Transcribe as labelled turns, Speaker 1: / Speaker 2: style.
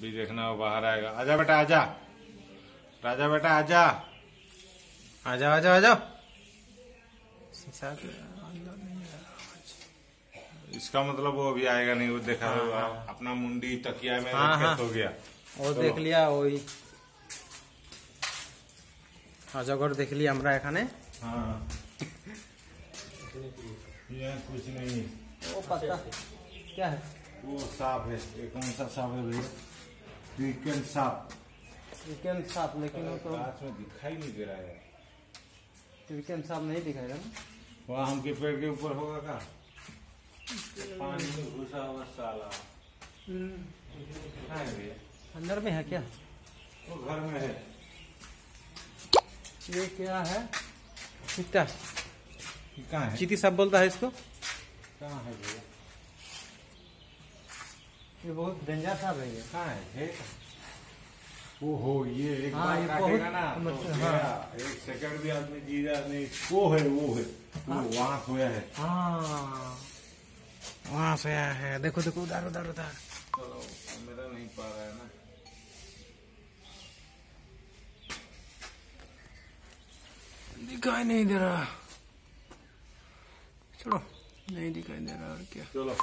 Speaker 1: अभी देखना वो बाहर आएगा आजा बेटा आजा राजा बेटा आजा आजा आजा आजा
Speaker 2: शीशा के अंदर नहीं है।
Speaker 1: इसका मतलब वो अभी आएगा नहीं वो देखा होगा अपना मुंडी तकिया में
Speaker 2: हाँ,
Speaker 1: रख के
Speaker 2: हाँ।
Speaker 1: सो गया
Speaker 2: ও দেখলিয়া ওই অজগর দেখলি আমরা এখানে
Speaker 1: हाँ ये कुछ नहीं
Speaker 2: ও पत्ता क्या है
Speaker 1: वो सांप है ये कौन सा सांप है भैया वीकेंड
Speaker 2: वीकेंड साफ़ लेकिन वो तो
Speaker 1: में दिखाई नहीं दे रहा है।
Speaker 2: वीकेंड साफ़ नहीं दिखाएगा ना।
Speaker 1: वहाँ हम के पेड़ के ऊपर होगा का? पानी में घुसा हुआ साला। है
Speaker 2: अंदर में है क्या?
Speaker 1: वो घर में है।
Speaker 2: ये क्या है? चिट्टा।
Speaker 1: कहाँ है?
Speaker 2: चीटी साहब बोलता है इसको?
Speaker 1: कहाँ है भैया?
Speaker 2: ये बहुत डेंजर साहब है
Speaker 1: कहाँ है? है? ओहो ये एक
Speaker 2: हाँ,
Speaker 1: बार काटेगा ना तो गया। एक सेकंड भी आदमी जीरा नहीं वो है वो है। वो वहाँ खोया है।
Speaker 2: हाँ। वहाँ से आया है। देखो देखो उधर उधर उधर।
Speaker 1: चलो मेरा नहीं पा रहा है ना।
Speaker 2: दिखाई नहीं दे रहा। चलो नहीं दिखाई दे रहा और क्या।
Speaker 1: चलो।